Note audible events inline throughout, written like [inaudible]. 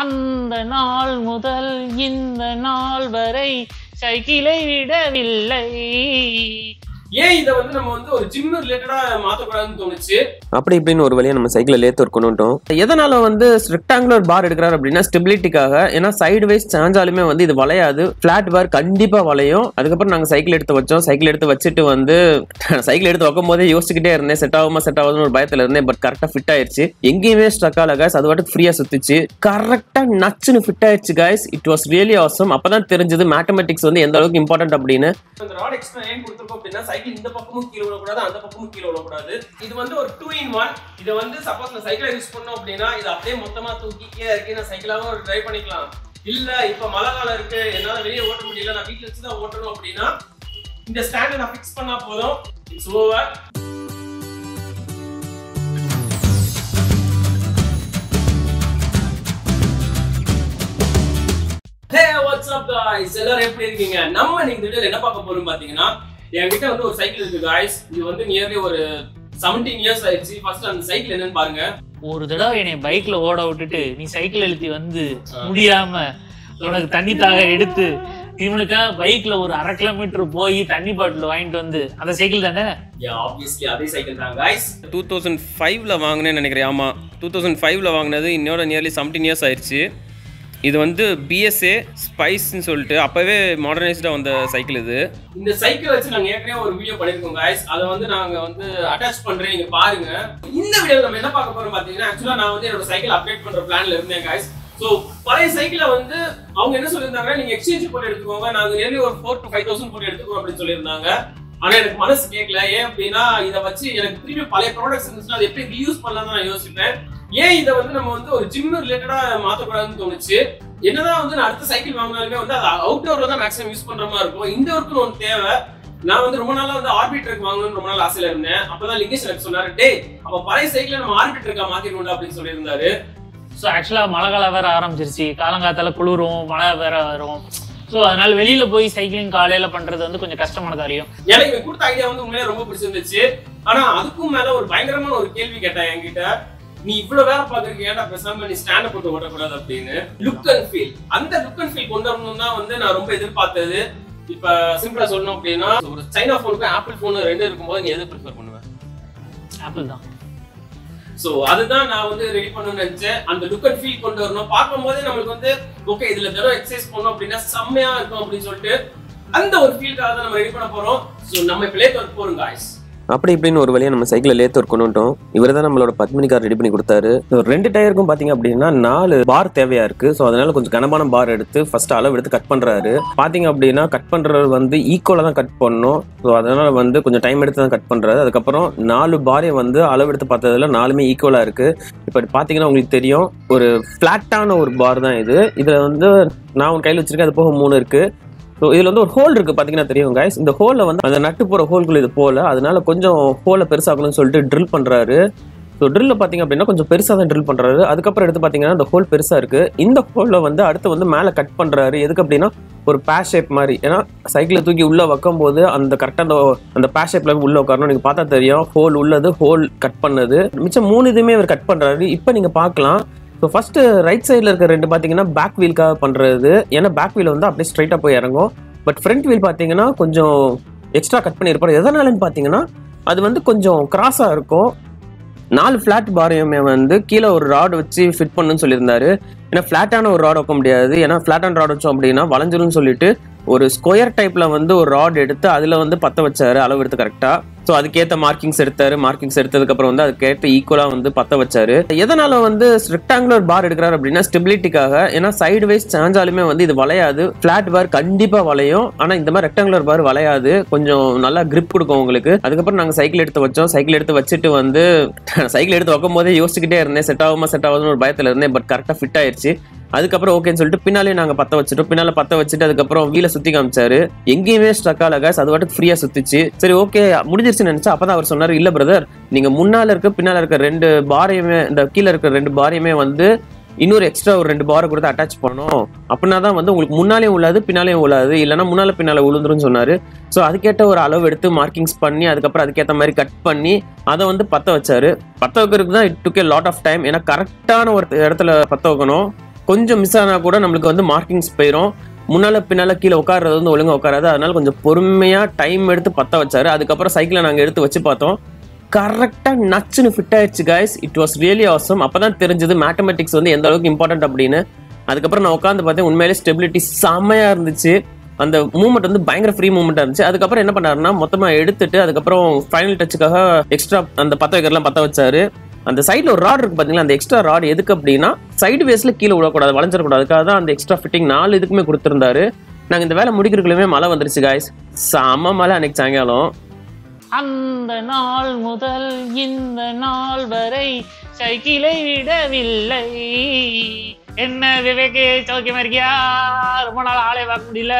அந்த நாள் முதல் இந்த நாள் வரை சைக்கிளை விடவில்லை. ஏன் இதை வந்து நம்ம வந்து ஒரு ஜிம் ரிலேட்டடா மாத்தக்கூடாதுன்னு தோணுச்சு? அப்படி இப்படின்னு ஒரு வழியா நம்ம சைக்கிளை லேத்து கொண்டுட்டோம் எதனால வந்து ரெக்டாங்குலர் பார் எடுக்கிறாரு அப்படின்னா ஸ்டெபிலிட்டிக்காக ஏன்னா சைடு வைஸ் சாஞ்சாலுமே வந்து இது வளையாது. ஃபிளாட் பார் கண்டிப்பா வளையும். அதுக்கப்புறம் நாங்க சைக்கிள் எடுத்து வச்சோம். சைக்கிள் எடுத்து வச்சுட்டு வந்து [laughs] சைக்கிள் எடுத்து வைக்கும் போதே யோசிச்சுக்கிட்டே இருந்தேன். செட் ஆகுமா செட் ஆகுதுன்னு ஒரு பயத்துல இருந்தேன். பட் கரெக்டா ஃபிட் ஆயிருச்சு. எங்கேயுமே ஸ்ட்ரக் ஆகல guys. அது வாட்டுக்கு ஃப்ரீயா சுத்துச்சு. கரெக்டா நச்சுன்னு ஃபிட் ஆயிருச்சு guys. It was really awesome அப்பதான் தெரிஞ்சது மேத்தமெட்டிக்ஸ் வந்து எந்த அளவுக்கு இம்பார்ட்டன்ட் அப்படின்னு. சைக்கிள் இந்த பக்கமும் கீழே விடக்கூடாது அந்த பக்கமும் கீழே விடக்கூடாது இது வந்து ஒரு டூ இன் ஒன் இதை வந்து சப்போஸ் நான் சைக்கிளை யூஸ் பண்ணோம் அப்படின்னா இதை அப்படியே மொத்தமா தூக்கி கீழே இறக்கி நான் சைக்கிளாகவும் ட்ரைவ் பண்ணிக்கலாம். இல்ல இப்ப மழை காலம் இருக்கு என்னால வெளியே ஓட்ட முடியல நான் வீட்டுல வச்சுதான் ஓட்டணும் அப்படின்னா இந்த ஸ்டாண்டை நான் ஃபிக்ஸ் பண்ணா போதும். It's over hey what's guys எல்லாரும் எப்படி இருக்கீங்க? நம்ம இன்னைக்கு வீடியோல என்ன பார்க்க போறோம் பாத்தீங்கன்னா என்கிட்ட வந்து ஒரு சைக்கிள் இருக்கு காய்ஸ் இது வந்து நியர்லி ஒரு 17 இயர்ஸ் ஆயிடுச்சு. ஃபர்ஸ்ட் அந்த சைக்கிள் என்னன்னு பாருங்க. ஒரு தடவை என்னை பைக்ல ஓட விட்டுட்டு நீ சைக்கிள் எழுத்தி வந்து முடியாம உனக்கு தண்ணி தாக எடுத்து இவனுக்காக பைக்ல ஒரு அரை கிலோமீட்டர் போய் தண்ணி பாட்டில் வாங்கிட்டு வந்து அந்த சைக்கிள் தானே? ஆப்வியஸ்லி அதே சைக்கிள் தான் காய்ஸ் டூ தௌசண்ட் ஃபைவ்ல வாங்கினேன்னு நினைக்கிறேன். ஆமாம் டூ தௌசண்ட் ஃபைவ்ல வாங்கினது இன்னோட நியர்லி செவன்டீன் இயர்ஸ் ஆயிடுச்சு. இது வந்து பிஎஸ்ஏ ஸ்பைஸ்ன்னு சொல்லிட்டு அப்போவே மாடர்னைஸ்டாக வந்த சைக்கிள் இது. இந்த சைக்கிள் வச்சு நாங்க ஏற்கனவே ஒரு வீடியோ பண்ணிருக்கோம் கைஸ் அதை வந்து நாங்க வந்து அட்டாச் பண்றேன் நீங்க பாருங்க. இந்த வீடியோல நம்ம என்ன பார்க்க போறோம் பாத்தீங்கன்னா நான் வந்து என்னோட சைக்கிள் அப்டேட் பண்ற பிளான்ல இருந்தேன் கைஸ் ஸோ பழைய சைக்கிளை வந்து அவங்க என்ன சொல்லியிருந்தாங்க நீங்க எக்ஸ்சேஞ்ச் போட்டு எடுத்துக்கோங்க. நாங்க நியர்லி ஒரு ஃபோர் டு ஃபைவ் தௌசண்ட் போட்டு எடுத்துக்கோம் அப்படின்னு சொல்லியிருந்தாங்க. ஆனா எனக்கு மனசு கேட்கல ஏன் அப்படின்னா இதை வச்சு எனக்கு திரும்பி பழைய ப்ராடக்ட்ஸ் இருந்துச்சுன்னா அதை எப்படி ரீயூஸ் பண்ணலாம் நான் யோசிப்பேன். ஏன் இதை வந்து நம்ம வந்து ஒரு ஜிம் ரிலேட்டடா மாத்தக்கூடாதுன்னு தோணுச்சு? என்னதான் வந்து நான் அடுத்த சைக்கிள் வாங்கினாலுமே வந்து அது அவுட்டோர்ல தான் மேக்ஸிமம் யூஸ் பண்ற மாதிரி இருக்கும். இந்த ஒர்க்குன்னு ஒன்று தேவை. நான் வந்து ரொம்ப நாளா வந்து ஆர்பிட்ருக்கு வாங்கணும்னு ரொம்ப நாள் ஆசையில இருந்தேன். அப்பதான் லிங்கேஷ் எனக்கு சொன்னாரு டே அப்ப பழைய சைக்கிள் நம்ம ஆர்பிட்ருக்கா மாத்திருக்கோம்டா அப்படின்னு சொல்லியிருந்தாரு. ஸோ ஆக்சுவலாக மழை காலம் வேற ஆரம்பிச்சிருச்சு. காலங்காத்தால குளிரும் மழை வேற வரும். ஸோ அதனால வெளியில போய் சைக்கிளிங் காலையில பண்றது வந்து கொஞ்சம் கஷ்டமான காரியம் எனக்கு இவன் கொடுத்த ஐடியா வந்து உண்மையிலே ரொம்ப பிடிச்சிருந்துச்சு. ஆனா அதுக்கும் மேல ஒரு பயங்கரமான ஒரு கேள்வி கேட்டேன் என்கிட்ட. நீ இவ்வளவு வேலை பாக்குறதுக்கு ஏன்டா பேசாம நீ ஸ்டாண்ட் போட்டு ஓட்டக்கூடாது அப்படின்னு. லுக் அண்ட் ஃபீல் அந்த லுக் அண்ட் ஃபீல் கொண்டு வரணும் தான் வந்து நான் ரொம்ப எதிர்பார்த்தது. இப்ப சிம்பிளா சொல்லணும் அப்படின்னா ஒரு சைனா போனுக்கும் ஆப்பிள் போன் ரெண்டு இருக்கும்போது நீ எது ப்ரிஃபர் பண்ணுவேன் ஆப்பிள் தான். சோ அதுதான் நான் வந்து ரெடி பண்ணணும்னு நினைச்சேன். அந்த லுக் அண்ட் ஃபீல் கொண்டு வரணும். பார்க்கும்போதே நம்மளுக்கு வந்து ஓகே இதுல வெறும் எக்ஸசைஸ் பண்ணோம் அப்படின்னா செம்மையா இருக்கும் அப்படின்னு சொல்லிட்டு அந்த ஒரு ஃபீல்காக தான் நம்ம ரெடி பண்ண போறோம். சோ நம்ம பிளே ஒர்க் போறோம் காய்ஸ் அப்படி இப்படின்னு ஒரு வழியாக நம்ம சைக்கிளை லேத்து ஒர்க் கொண்டுட்டோம் இவர் தான் நம்மளோட பத்மினி கார் ரெடி பண்ணி கொடுத்தாரு. ரெண்டு டயருக்கும் பாத்தீங்க அப்படின்னா நாலு பார் தேவையா இருக்கு. ஸோ அதனால கொஞ்சம் கனமான பார் எடுத்து ஃபர்ஸ்ட் அளவு எடுத்து கட் பண்றாரு. பாத்தீங்க அப்படின்னா கட் பண்றது வந்து ஈக்குவலா தான் கட் பண்ணணும் ஸோ அதனால வந்து கொஞ்சம் டைம் எடுத்து தான் கட் பண்றாரு. அதுக்கப்புறம் நாலு பாரே வந்து அளவு எடுத்து பார்த்ததுல நாலுமே ஈக்குவலா இருக்கு. இப்போ பாத்தீங்கன்னா உங்களுக்கு தெரியும் ஒரு ஃபிளாட்டான ஒரு பார் தான் இது. இதுல வந்து நான் உன் கையில் வச்சிருக்கேன். அது போக மூணு இருக்கு. ஸோ இதுல வந்து ஒரு ஹோல் இருக்கு பாத்தீங்கன்னா தெரியும் கைஸ் இந்த ஹோலில் வந்து அந்த நட்டு போகிற ஹோல்குள்ள இது போல அதனால கொஞ்சம் ஹோலை பெருசாக்கணும்னு சொல்லிட்டு ட்ரில் பண்ணுறாரு ஸோ ட்ரில்ல பார்த்தீங்க அப்படின்னா கொஞ்சம் பெருசாக தான் ட்ரில் பண்றாரு. அதுக்கப்புறம் எடுத்து பார்த்தீங்கன்னா இந்த ஹோல் பெருசா இருக்கு. இந்த ஹோலில் வந்து அடுத்து வந்து மேல கட் பண்றாரு. எதுக்கு அப்படின்னா ஒரு பேஷ் ஷேப் மாதிரி. ஏன்னா சைக்கிளை தூக்கி உள்ள வைக்கும் போது அந்த கரெக்டாக அந்த அந்த பேஷ் ஷேப்ல உள்ள உட்காரணும். நீங்க பார்த்தா தெரியும் ஹோல் உள்ளது ஹோல் கட் பண்ணது. மிச்சம் மூணு இதுவுமே அவர் கட் பண்றாரு. இப்போ நீங்க பார்க்கலாம் ஸோ ஃபர்ஸ்ட் ரைட் சைடில் இருக்க ரெண்டு பார்த்தீங்கன்னா பேக் வீலுக்காக பண்ணுறது ஏன்னா பேக் வீல் வந்து அப்படியே ஸ்ட்ரைட்டாக போய் இறங்கும். பட் ஃப்ரண்ட் வீல் பார்த்தீங்கன்னா கொஞ்சம் எக்ஸ்ட்ரா கட் பண்ணியிருப்பாரு. எதனாலன்னு பார்த்தீங்கன்னா அது வந்து கொஞ்சம் கிராஸாக இருக்கும். நாலு ஃப்ளாட் பாரையுமே வந்து கீழே ஒரு ராடு வச்சு ஃபிட் பண்ணுன்னு சொல்லியிருந்தாரு. ஏன்னா ஃப்ளாட்டான ஒரு ராடு வைக்க முடியாது. ஏன்னா ஃப்ளாட்டான ராடு வச்சோம் அப்படின்னா வளைஞ்சிரும்னு சொல்லிட்டு ஒரு ஸ்கொயர் டைப்பில் வந்து ஒரு ராடு எடுத்து அதில் வந்து பற்ற வச்சாரு. அளவு எடுத்து கரெக்டாக ஸோ அதுக்கேற்ற மார்க்கிங்ஸ் எடுத்தாரு. மார்க்கிங்ஸ் எடுத்ததுக்கப்புறம் வந்து அதுக்கேற்ற ஈக்குவலாக வந்து பத்த வச்சாரு. எதனால வந்து ரெக்டாங்குலர் பார் எடுக்கிறாரு அப்படின்னா ஸ்டெபிலிட்டிக்காக ஏன்னா சைடு வைஸ் சாஞ்சாலுமே வந்து இது வளையாது. ஃபிளாட் பார் கண்டிப்பாக வளையும். ஆனால் இந்த மாதிரி ரெக்டாங்குலர் பார் வளையாது. கொஞ்சம் நல்லா கிரிப் கொடுக்கும் உங்களுக்கு. அதுக்கப்புறம் நாங்கள் சைக்கிள் எடுத்து வச்சோம். சைக்கிள் எடுத்து வச்சுட்டு வந்து சைக்கிள் எடுத்து வைக்கும் போதே யோசிச்சுக்கிட்டே இருந்தேன். செட் ஆகுமா செட் ஆகுதுன்னு ஒரு பயத்தில் இருந்தேன். பட் கரெக்டாக ஃபிட் ஆயிடுச்சு அதுக்கப்புறம் ஓகேன்னு சொல்லிட்டு பின்னாலே நாங்க பத்த வச்சுட்டோம். பின்னால பத்த வச்சுட்டு அதுக்கப்புறம் வீல சுத்தி காமிச்சாரு. எங்கேயுமே ஸ்ட்ரக் ஆகல guys. அது வாட்டுக்கு ஃப்ரீயா சுத்திச்சு. சரி ஓகே முடிஞ்சிருச்சுன்னு நினைச்சா அப்பதான் அவர் சொன்னாரு இல்ல பிரதர் நீங்க முன்னால இருக்க பின்னால இருக்க ரெண்டு பாரையுமே இந்த கீழே இருக்க ரெண்டு பாரையுமே வந்து இன்னொரு எக்ஸ்ட்ரா ஒரு ரெண்டு பாரை கொடுத்து அட்டாச் பண்ணோம் அப்படின்னா தான் வந்து உங்களுக்கு முன்னாலேயும் உள்ளாது பின்னாலேயும் உள்ளாது. இல்லைன்னா முன்னால பின்னால உளுந்துருன்னு சொன்னாரு. ஸோ அதுக்கேற்ற ஒரு அளவு எடுத்து மார்க்கிங்ஸ் பண்ணி அதுக்கப்புறம் அதுக்கேற்ற மாதிரி கட் பண்ணி அதை வந்து பத்த வச்சாரு. பத்த வைக்கிறதுக்கு தான் it took a lot of time ஏன்னா கரெக்டான ஒரு இடத்துல பத்த வைக்கணும். கொஞ்சம் மிஸ் ஆனா கூட நம்மளுக்கு வந்து மார்க்கிங்ஸ் போயிடும் முன்னால பின்னால கீழே உட்கார்றது வந்து ஒழுங்காக உட்காராது. அதனால கொஞ்சம் பொறுமையாக டைம் எடுத்து பத்த வச்சாரு. அதுக்கப்புறம் சைக்கிளை நாங்கள் எடுத்து வச்சு பார்த்தோம். கரெக்டாக நச்சுன்னு ஃபிட் ஆயிடுச்சு guys it was really awesome அப்பதான் தெரிஞ்சது மேத்தமெட்டிக்ஸ் வந்து எந்த அளவுக்கு இம்பார்ட்டன்ட் அப்படின்னு. அதுக்கப்புறம் நான் உட்காந்து பார்த்தேன். உண்மையிலே ஸ்டெபிலிட்டி செம்மையாக இருந்துச்சு. அந்த மூமெண்ட் வந்து பயங்கர ஃப்ரீ மூமெண்ட்டாக இருந்துச்சு. அதுக்கப்புறம் என்ன பண்ணாருன்னா மொத்தமாக எடுத்துட்டு அதுக்கப்புறம் ஃபைனல் டச்சுக்காக எக்ஸ்ட்ரா அந்த பத்த வைக்கிறலாம் பத்த வச்சாரு. அந்த சைடுல ஒரு ராட் இருக்கு பாத்தீங்களா? அந்த எக்ஸ்ட்ரா ராட் எதுக்கு அப்படின்னா சைடு வேஸ்ல கீழே விடக்கூடாது வளைஞ்சிடக்கூடாது. அதுக்காக தான் அந்த எக்ஸ்ட்ரா ஃபிட்டிங் நாலு இதுக்குமே கொடுத்துருந்தாரு. நாங்க இந்த வேலை முடிக்கிறதுக்குள்ளே மழை வந்துருச்சு காய்ஸ் செம மழை அன்னைக்கு சாயங்காலம். அந்த நாள் முதல் இந்த நாள் வரை சைக்கிளை விடவில்லை. என்ன விவேக்கு சௌக்கியமா இருக்கியா? ரொம்ப நாள் ஆளே பார்க்க முடியல.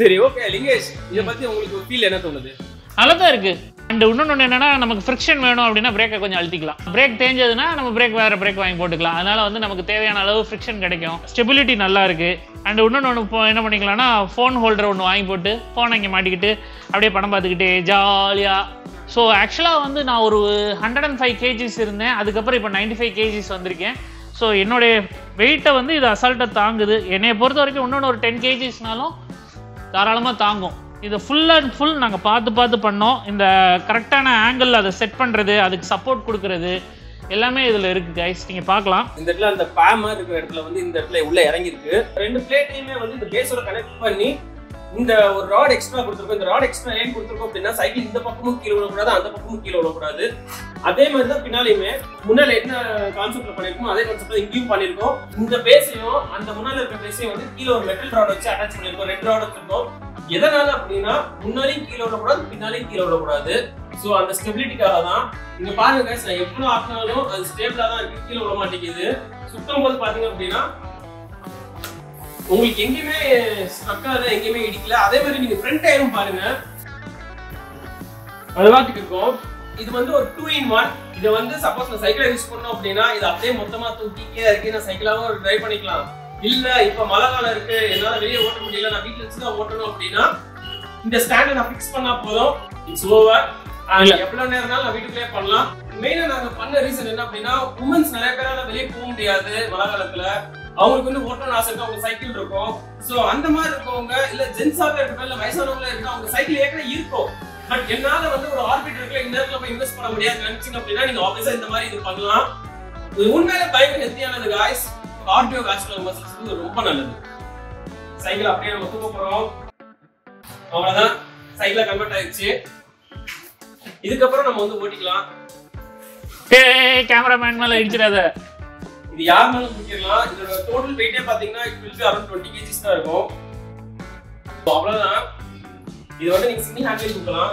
சரி ஓகே லிங்கேஷ் இதை பத்தி உங்களுக்கு ஃபீல் என்ன தோணுது? நல்லா தான் இருக்கு. அண்ட் இன்னொன்று என்னன்னா நமக்கு ஃப்ரிக்ஷன் வேணும் அப்படின்னா பிரேக்கை கொஞ்சம் அழுத்திக்கலாம். பிரேக் தேஞ்சதுன்னா நம்ம பிரேக் வேற பிரேக் வாங்கி போட்டுக்கலாம். அதனால வந்து நமக்கு தேவையான அளவு ஃப்ரிக்ஷன் கிடைக்கும். ஸ்டெபிலிட்டி நல்லா இருக்கு. அண்ட் இன்னொன்று ஒன்று இப்போ என்ன பண்ணிக்கலாம்னா ஃபோன் ஹோல்டர் ஒன்று வாங்கி போட்டு ஃபோனை இங்கே மாட்டிக்கிட்டு அப்படியே படம் பார்த்துக்கிட்டே ஜாலியாக ஸோ ஆக்சுவலாக வந்து நான் ஒரு ஹண்ட்ரட் அண்ட் ஃபைவ் கேஜிஸ் இருந்தேன். அதுக்கப்புறம் இப்போ 95 ஃபைவ் கேஜிஸ் வந்திருக்கேன். ஸோ என்னுடைய வெயிட்டை வந்து இது அசால்ட்டாக தாங்குது. என்னையை பொறுத்த வரைக்கும் இன்னொன்று ஒரு டென் கேஜிஸ்னாலும் தாராளமாக தாங்கும். இது ஃபுல் அண்ட் ஃபுல் நாங்கள் பார்த்து பார்த்து பண்ணோம். இந்த கரெக்டான ஆங்கிள் அதை செட் பண்ணுறது அதுக்கு சப்போர்ட் கொடுக்கறது எல்லாமே இதில் இருக்குது கைஸ் நீங்கள் பார்க்கலாம். இந்த இடத்துல அந்த பேமா இருக்கிற இடத்துல வந்து இந்த இடத்துல உள்ள இறங்கி இருக்கு ரெண்டு பிளேட்டையுமே வந்து இந்த பேஸோட கனெக்ட் பண்ணி இந்த ஒரு ராட் எக்ஸ்ட்ரா கொடுத்துருக்கோம். இந்த ராட் எக்ஸ்ட்ரா ஏன் கொடுத்துருக்கோம் அப்படின்னா சைக்கிள் இந்த பக்கமும் கீழே விடக்கூடாது அந்த பக்கமும் கீழே விடக்கூடாது அதே மாதிரி தான் பின்னாலையுமே முன்னால என்ன கான்செப்ட்ல பண்ணிருக்கோம் அதே கான்செப்ட்ல இங்கேயும் பண்ணிருக்கோம் இந்த பேஸையும் அந்த முன்னால இருக்கிற பேசையும் வந்து கீழே ஒரு மெட்டல் ராட் வச்சு அட்டாச் பண்ணிருக்கோம் ரெண்டு ராட் வச்சிருக்கோம். எதனால அப்படின்னா முன்னாலையும் கீழே விடக்கூடாது பின்னாலையும் கீழே விடக்கூடாது ஸோ அந்த ஸ்டெபிலிட்டிக்காக தான் நீங்க பாருங்க guys, நான் எவ்வளவு ஆக்கினாலும் அது ஸ்டேபிளா தான் இருக்கு கீழே விட மாட்டேங்குது சுத்தம் போது பாத்தீங்க அப்படின்னா உங்களுக்கு எங்கேயுமே ஸ்ட்ரக் ஆகல எங்கேயுமே இடிக்கல. அதே மாதிரி நீங்க ஃப்ரண்ட் டயரும் பாருங்க. அது பாட்டுக்கு இருக்கும் இது வந்து ஒரு டூ இன் ஒன் இதை வந்து சப்போஸ் நான் சைக்கிளை யூஸ் பண்ணோம் அப்படின்னா இது அப்படியே மொத்தமா தூக்கி கீழே இறக்கி நான் சைக்கிளாவும் டிரைவ் பண்ணிக்கலாம். இல்ல இப்ப மழை காலம் இருக்கு என்னால வெளியே ஓட்ட முடியல நான் வீட்டுல வச்சு தான் ஓட்டணும் அப்படின்னா இந்த ஸ்டாண்டை நான் ஃபிக்ஸ் பண்ணா போதும். இட்ஸ் ஓவர் எவ்வளவு நேரம்னாலும் நான் வீட்டுக்குள்ளே பண்ணலாம். மெயினா நாங்க பண்ண ரீசன் என்ன அப்படின்னா உமன்ஸ் நிறைய பேரால வெளியே போக முடியாது மழை காலத்துல. அவங்களுக்கு வந்து ஓட்டணும் ஆசை இருக்கும் அவங்க சைக்கிள் இருக்கும். சோ அந்த மாதிரி இருக்கவங்க இல்ல ஜென்ஸாவே இருக்கட்டும் இல்ல வயசானவங்களா இருக்கட்டும் அவங்க சைக்கிள் ஏற்கனவே இருக்கும். பட் என்னால வந்து ஒரு ஆர்பிட் இருக்குல்ல இந்த நேரத்துல போய் இன்வெஸ்ட் பண்ண முடியாது நினைச்சீங்க அப்படின்னா நீங்க ஆப்வியஸா இந்த மாதிரி இது பண்ணலாம். இது உண்மையிலே பயங்கர ஹெல்த்தியானது காய்ஸ் கார்டியோ வாஸ்குலர் மசில்ஸ்க்கு ரொம்ப நல்லது. சைக்கிள் அப்படியே நம்ம தூக்க போறோம். அவ்வளவுதான். சைக்கிள கன்வெர்ட் ஆயிடுச்சு. இதுக்கப்புறம் நம்ம வந்து ஓட்டிக்கலாம். ஏ கேமராமேன் மேலே இடிச்சிடாத. இது யார் மேலும் முடிக்கலாம் இதோட டோட்டல் வெயிட்டே பாத்தீங்கன்னா it will around twenty KGs தான் இருக்கும். So, அவ்வளவுதான். இது வந்து நீங்க சினி ஹேண்ட்லேயும் தூக்கலாம்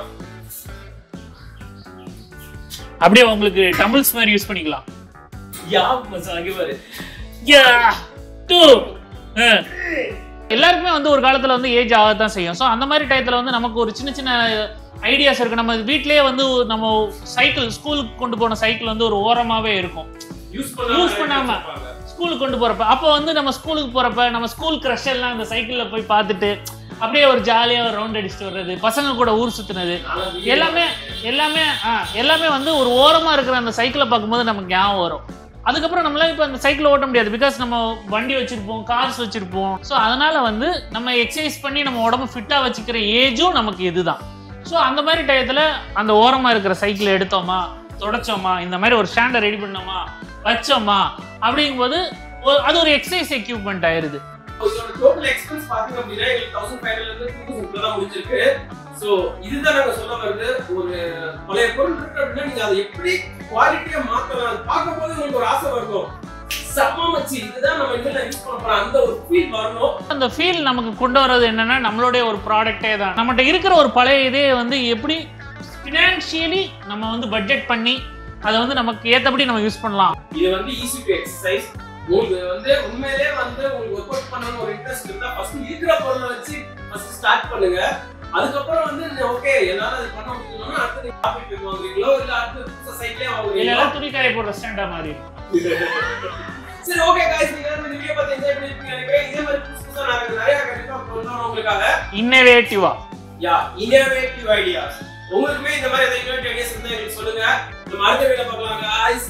அப்படியே உங்களுக்கு டம்பிள்ஸ் மாதிரி யூஸ் பண்ணிக்கலாம். யா மச்சான் அங்கே பாரு. யா டூ எல்லாருக்குமே வந்து ஒரு காலத்துல வந்து ஏஜ் ஆகத்தான் செய்யும். ஸோ அந்த மாதிரி டயத்துல வந்து நமக்கு ஒரு சின்ன சின்ன ஐடியாஸ் இருக்கு. நம்ம வீட்லயே வந்து நம்ம சைக்கிள் ஸ்கூலுக்கு கொண்டு போன சைக்கிள் வந்து ஒரு ஓரமாவே இருக்கும். யூஸ் பண்ணாம. ஸ்கூலுக்கு கொண்டு போறப்ப. அப்போ வந்து நம்ம ஸ்கூலுக்கு போறப்ப நம்ம ஸ்கூல் க்ரஷ் எல்லாம் அந்த சைக்கிள்ல போய் பார்த்துட்டு அப்படியே ஒரு ஜாலியா ஒரு ரவுண்ட் அடிச்சுட்டு வர்றது பசங்க கூட ஊர் சுத்துனது. எல்லாமே எல்லாமே ஆ, எல்லாமே வந்து ஒரு ஓரமா இருக்கிற அந்த சைக்கிளை பார்க்கும்போது நமக்கு ஞாபகம் வரும். அதுக்கப்புறம் நம்மளால இப்போ அந்த சைக்கிள் ஓட்ட முடியாது. பிகாஸ் நம்ம வண்டி வச்சிருப்போம் கார்ஸ் வச்சிருப்போம். ஸோ அதனால வந்து நம்ம எக்ஸசைஸ் பண்ணி நம்ம உடம்பு ஃபிட்டா வச்சுக்கிற ஏஜும் நமக்கு இதுதான். ஸோ அந்த மாதிரி டயத்துல அந்த ஓரமா இருக்கிற சைக்கிள் எடுத்தோமா தொடச்சோமா இந்த மாதிரி ஒரு ஸ்டாண்டை ரெடி பண்ணோமா வச்சோமா? அப்படிங்கும்போது அது ஒரு எக்ஸசைஸ் எக்யூப்மெண்ட் ஆயிருது. இதோட டோட்டல் எக்ஸ்பென்ஸ் பாத்தீங்க அப்படின்னா எங்களுக்கு தௌசண்ட் ஃபைவ் ஹண்ட்ரட்ல இருந்து டூ தௌசண்ட் தான் முடிஞ்சிருக்கு. சோ இதுதான் நாங்க சொல்ல வருது ஒரு பழைய பொருள் இருக்கு அப்படின்னா நீங்க அதை எப்படி குவாலிட்டியா மாத்தலாம் அது பார்க்கும் போது உங்களுக்கு ஒரு ஆசை இருக்கும் செம்ம மச்சி இதுதான் நம்ம இனிமேல் யூஸ் பண்ண போறோம் அந்த ஒரு ஃபீல் வரணும். அந்த ஃபீல் நமக்கு கொண்டு வர்றது என்னன்னா நம்மளுடைய ஒரு ப்ராடக்டே தான். நம்மகிட்ட இருக்கிற ஒரு பழைய இதே வந்து எப்படி ஃபினான்ஷியலி நம்ம வந்து பட்ஜெட் பண்ணி அதை வந்து நமக்கு ஏற்றபடி நம்ம யூஸ் பண்ணலாம் இது வந்து ஈஸி டு எக்ஸசைஸ் உங்களுக்கு வந்து உண்மையிலே வந்து உங்களுக்கு ஒர்க் அவுட் பண்ணணும் ஒரு இன்ட்ரெஸ்ட் இருந்தா ஃபர்ஸ்ட் இருக்கிற பொருளை வச்சு ஃபர்ஸ்ட் ஸ்டார்ட் பண்ணுங்க அதுக்கப்புறம் வந்து ஓகே என்னால அது பண்ண முடியலன்னா அடுத்து நீங்க டாபிக் வாங்குறீங்களோ இல்ல அடுத்து புதுசா சைட்லயே வாங்குறீங்களோ இல்லைன்னா துணி காய போடுற ஸ்டாண்டா மாதிரி சரி ஓகே गाइस நீங்க இந்த வீடியோ பார்த்து என்ஜாய் பண்ணிருப்பீங்க நினைக்கிறேன் இதே மாதிரி புதுசு புதுசா நாங்க நிறைய கண்டிப்பா பண்ணுவோம் உங்களுக்காக இன்னோவேட்டிவா யா இன்னோவேட்டிவ் ஐடியாஸ் உங்களுக்குமே இந்த மாதிரி ஏதாவது இன்வென்ட் ஐடியாஸ் இருந்தா எனக்கு சொல்லுங்க. நம்ம அடுத்த வீடியோ பார்க்கலாம் guys.